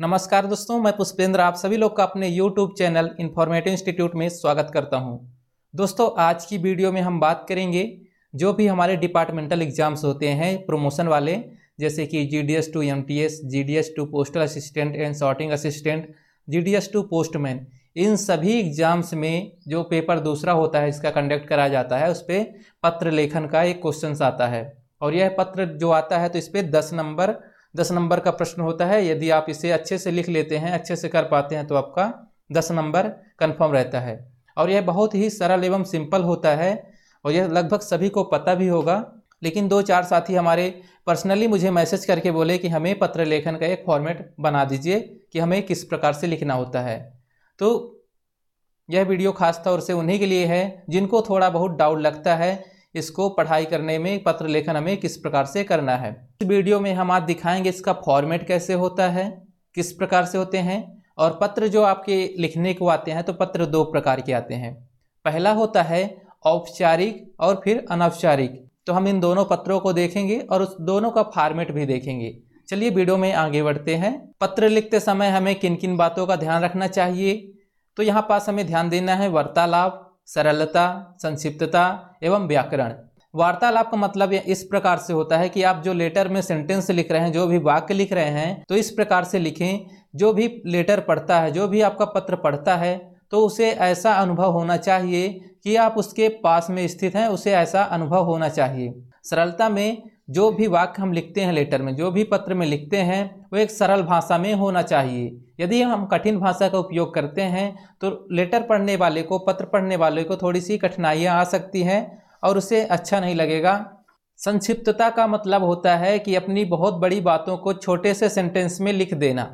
नमस्कार दोस्तों, मैं पुष्पेंद्र, आप सभी लोग का अपने YouTube चैनल इन्फॉर्मेटिव इंस्टीट्यूट में स्वागत करता हूँ। दोस्तों, आज की वीडियो में हम बात करेंगे जो भी हमारे डिपार्टमेंटल एग्ज़ाम्स होते हैं प्रमोशन वाले, जैसे कि G D S to M T S G D S to postal assistant and sorting assistant G D S to postman इन सभी एग्ज़ाम्स में जो पेपर दूसरा होता है, इसका कंडक्ट कराया जाता है, उस पर पत्र लेखन का एक क्वेश्चन आता है और यह पत्र जो आता है तो इस पर दस नंबर दस नंबर का प्रश्न होता है, यदि आप इसे अच्छे से लिख लेते हैं, अच्छे से कर पाते हैं तो आपका दस नंबर कन्फर्म रहता है। और यह बहुत ही सरल एवं सिंपल होता है, और यह लगभग सभी को पता भी होगा, लेकिन दो चार साथी हमारे पर्सनली मुझे मैसेज करके बोले कि हमें पत्र लेखन का एक फॉर्मेट बना दीजिए कि हमें किस प्रकार से लिखना होता है। तो यह वीडियो खास तौर से उन्हीं के लिए है, जिनको थोड़ा बहुत डाउट लगता है इसको पढ़ाई करने में, पत्र लेखन हमें किस प्रकार से करना है? इस वीडियो में हम आज दिखाएँगे इसका फॉर्मेट कैसे होता है, किस प्रकार से होते हैं और पत्र जो आपके लिखने को आते हैं तो पत्र दो प्रकार के आते हैं। पहला होता है औपचारिक और फिर अनौपचारिक। तो हम इन दोनों पत्रों को देखेंगे और उस दोनों का फॉर्मेट भी देखेंगे। चलिए वीडियो में आगे बढ़ते हैं। पत्र लिखते समय हमें किन किन बातों का ध्यान रखना चाहिए? तो यहाँ पास हमें ध्यान देना है वार्तालाप सरलता, संक्षिप्तता एवं व्याकरण। वार्तालाप का मतलब इस प्रकार से होता है कि आप जो लेटर में सेंटेंस लिख रहे हैं, जो भी वाक्य लिख रहे हैं तो इस प्रकार से लिखें, जो भी लेटर पढ़ता है, जो भी आपका पत्र पढ़ता है तो उसे ऐसा अनुभव होना चाहिए कि आप उसके पास में स्थित हैं, उसे ऐसा अनुभव होना चाहिए। सरलता में जो भी वाक्य हम लिखते हैं लेटर में, जो भी पत्र में लिखते हैं, वो एक सरल भाषा में होना चाहिए। यदि हम कठिन भाषा का उपयोग करते हैं तो लेटर पढ़ने वाले को, पत्र पढ़ने वाले को थोड़ी सी कठिनाइयाँ आ सकती हैं और उसे अच्छा नहीं लगेगा। संक्षिप्तता का मतलब होता है कि अपनी बहुत बड़ी बातों को छोटे से सेंटेंस में लिख देना।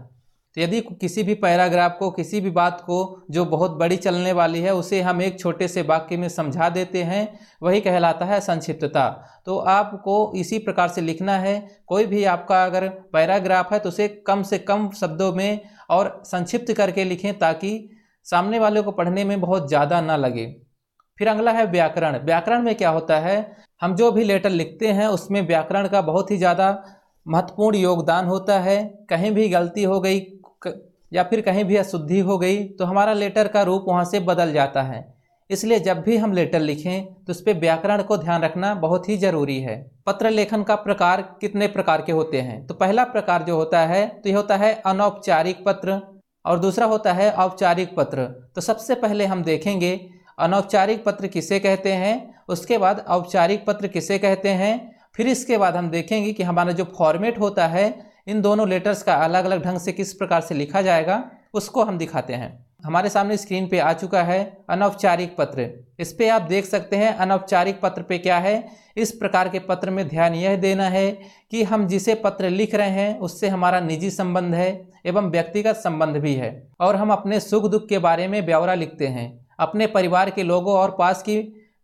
तो यदि किसी भी पैराग्राफ को, किसी भी बात को, जो बहुत बड़ी चलने वाली है, उसे हम एक छोटे से वाक्य में समझा देते हैं, वही कहलाता है संक्षिप्तता। तो आपको इसी प्रकार से लिखना है, कोई भी आपका अगर पैराग्राफ है तो उसे कम से कम शब्दों में और संक्षिप्त करके लिखें, ताकि सामने वाले को पढ़ने में बहुत ज़्यादा ना लगे। फिर अगला है व्याकरण। व्याकरण में क्या होता है, हम जो भी लेटर लिखते हैं, उसमें व्याकरण का बहुत ही ज़्यादा महत्वपूर्ण योगदान होता है। कहीं भी गलती हो गई या फिर कहीं भी अशुद्धि हो गई तो हमारा लेटर का रूप वहाँ से बदल जाता है। इसलिए जब भी हम लेटर लिखें तो उस पर व्याकरण को ध्यान रखना बहुत ही ज़रूरी है। पत्र लेखन का प्रकार कितने प्रकार के होते हैं? तो पहला प्रकार जो होता है तो ये होता है अनौपचारिक पत्र, और दूसरा होता है औपचारिक पत्र। तो सबसे पहले हम देखेंगे, अनौपचारिक पत्र किसे कहते हैं, उसके बाद औपचारिक पत्र किसे कहते हैं, फिर इसके बाद हम देखेंगे कि हमारा जो फॉर्मेट होता है इन दोनों लेटर्स का अलग अलग ढंग से किस प्रकार से लिखा जाएगा, उसको हम दिखाते हैं। हमारे सामने स्क्रीन पे आ चुका है अनौपचारिक पत्र। इस पे आप देख सकते हैं अनौपचारिक पत्र पे क्या है। इस प्रकार के पत्र में ध्यान यह देना है कि हम जिसे पत्र लिख रहे हैं, उससे हमारा निजी संबंध है एवं व्यक्तिगत संबंध भी है और हम अपने सुख दुख के बारे में ब्यौरा लिखते हैं। अपने परिवार के लोगों और पास की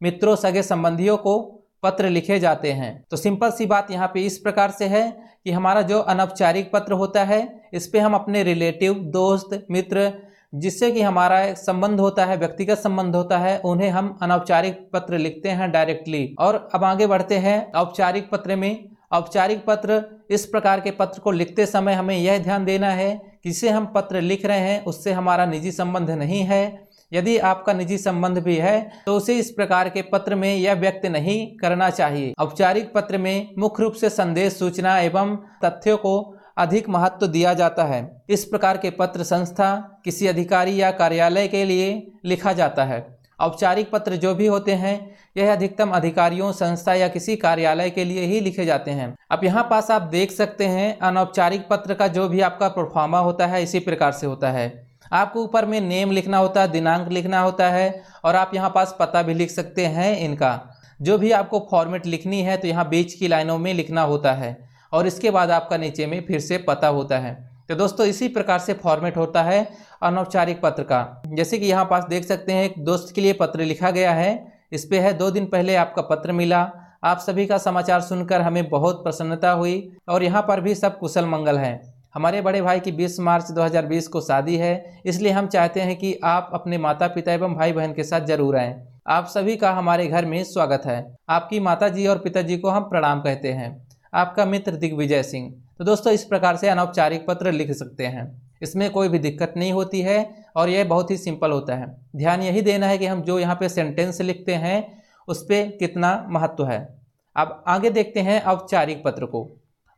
मित्रों, सगे संबंधियों को पत्र लिखे जाते हैं। तो सिंपल सी बात यहाँ पे इस प्रकार से है कि हमारा जो अनौपचारिक पत्र होता है, इस पर हम अपने रिलेटिव, दोस्त, मित्र, जिससे कि हमारा संबंध होता है, व्यक्तिगत संबंध होता है, उन्हें हम अनौपचारिक पत्र लिखते हैं डायरेक्टली और अब आगे बढ़ते हैं, औपचारिक पत्र में। औपचारिक पत्र, इस प्रकार के पत्र को लिखते समय हमें यह ध्यान देना है कि जिसे हम पत्र लिख रहे हैं, उससे हमारा निजी संबंध नहीं है। यदि आपका निजी संबंध भी है तो उसे इस प्रकार के पत्र में यह व्यक्त नहीं करना चाहिए। औपचारिक पत्र में मुख्य रूप से संदेश, सूचना एवं तथ्यों को अधिक महत्व दिया जाता है। इस प्रकार के पत्र संस्था, किसी अधिकारी या कार्यालय के लिए लिखा जाता है। औपचारिक पत्र जो भी होते हैं, यह अधिकतम अधिकारियों, संस्था या किसी कार्यालय के लिए ही लिखे जाते हैं। अब यहाँ पास आप देख सकते हैं, अनौपचारिक पत्र का जो भी आपका परफॉर्मा होता है, इसी प्रकार से होता है। आपको ऊपर में नेम लिखना होता है, दिनांक लिखना होता है, और आप यहाँ पास पता भी लिख सकते हैं इनका। जो भी आपको फॉर्मेट लिखनी है तो यहाँ बीच की लाइनों में लिखना होता है, और इसके बाद आपका नीचे में फिर से पता होता है। तो दोस्तों, इसी प्रकार से फॉर्मेट होता है अनौपचारिक पत्र का। जैसे कि यहाँ पास देख सकते हैं, एक दोस्त के लिए पत्र लिखा गया है। इस पर है, दो दिन पहले आपका पत्र मिला। आप सभी का समाचार सुनकर हमें बहुत प्रसन्नता हुई, और यहाँ पर भी सब कुशल मंगल है। हमारे बड़े भाई की 20 मार्च 2020 को शादी है, इसलिए हम चाहते हैं कि आप अपने माता पिता एवं भाई बहन के साथ ज़रूर आएँ। आप सभी का हमारे घर में स्वागत है। आपकी माता जी और पिताजी को हम प्रणाम कहते हैं। आपका मित्र दिग्विजय सिंह। तो दोस्तों, इस प्रकार से अनौपचारिक पत्र लिख सकते हैं। इसमें कोई भी दिक्कत नहीं होती है और यह बहुत ही सिंपल होता है। ध्यान यही देना है कि हम जो यहाँ पे सेंटेंस लिखते हैं उस पर कितना महत्व है। अब आगे देखते हैं औपचारिक पत्र को।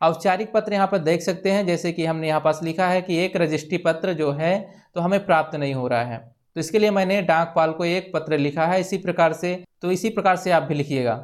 औपचारिक पत्र यहाँ पर देख सकते हैं, जैसे कि हमने यहाँ पास लिखा है कि एक रजिस्ट्री पत्र जो है तो हमें प्राप्त नहीं हो रहा है। तो इसके लिए मैंने डाकपाल को एक पत्र लिखा है इसी प्रकार से तो इसी प्रकार से आप भी लिखिएगा।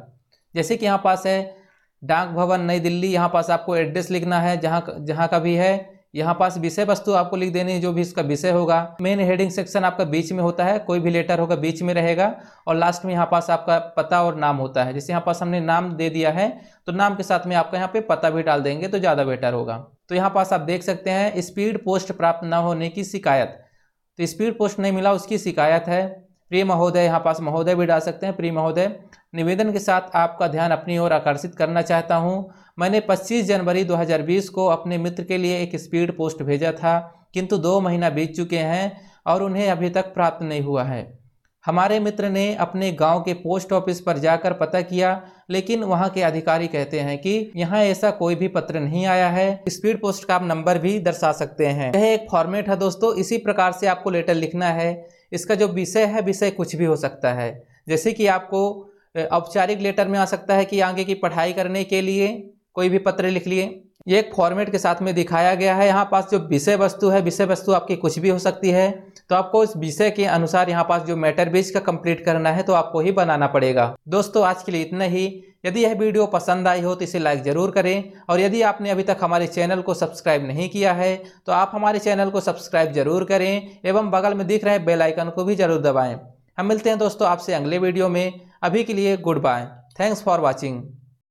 जैसे कि यहाँ पास है, डाक भवन नई दिल्ली, यहाँ पास आपको एड्रेस लिखना है, जहाँ जहाँ का भी है यहाँ पास विषय वस्तु आपको लिख देनी है, जो भी इसका विषय होगा। मेन हेडिंग सेक्शन आपका बीच में होता है, कोई भी लेटर होगा, बीच में रहेगा, और लास्ट में यहाँ पास आपका पता और नाम होता है। जैसे यहाँ पास हमने नाम दे दिया है तो नाम के साथ में आपका यहाँ पे पता भी डाल देंगे तो ज़्यादा बेटर होगा। तो यहाँ पास आप देख सकते हैं स्पीड पोस्ट प्राप्त न होने की शिकायत। तो स्पीड पोस्ट नहीं मिला, उसकी शिकायत है। प्रिय महोदय, यहाँ पास महोदय भी डाल सकते हैं। प्रिय महोदय, निवेदन के साथ आपका ध्यान अपनी ओर आकर्षित करना चाहता हूँ। मैंने 25 जनवरी 2020 को अपने मित्र के लिए एक स्पीड पोस्ट भेजा था, किंतु दो महीना बीत चुके हैं और उन्हें अभी तक प्राप्त नहीं हुआ है। हमारे मित्र ने अपने गाँव के पोस्ट ऑफ़िस पर जाकर पता किया, लेकिन वहाँ के अधिकारी कहते हैं कि यहाँ ऐसा कोई भी पत्र नहीं आया है। स्पीड पोस्ट का आप नंबर भी दर्शा सकते हैं। यह एक फॉर्मेट है दोस्तों, इसी प्रकार से आपको लेटर लिखना है। इसका जो विषय है, विषय कुछ भी हो सकता है। जैसे कि आपको औपचारिक लेटर में आ सकता है कि आगे की पढ़ाई करने के लिए कोई भी पत्र लिख लिए। ये एक फॉर्मेट के साथ में दिखाया गया है। यहाँ पास जो विषय वस्तु है, विषय वस्तु आपकी कुछ भी हो सकती है। तो आपको इस विषय के अनुसार यहाँ पास जो मैटर बेस का कंप्लीट करना है तो आपको ही बनाना पड़ेगा। दोस्तों, आज के लिए इतना ही। यदि यह वीडियो पसंद आई हो तो इसे लाइक ज़रूर करें। और यदि आपने अभी तक हमारे चैनल को सब्सक्राइब नहीं किया है तो आप हमारे चैनल को सब्सक्राइब ज़रूर करें एवं बगल में दिख रहे बेल आइकन को भी ज़रूर दबाएँ। हम मिलते हैं दोस्तों आपसे अगले वीडियो में। अभी के लिए good bye thanks for watching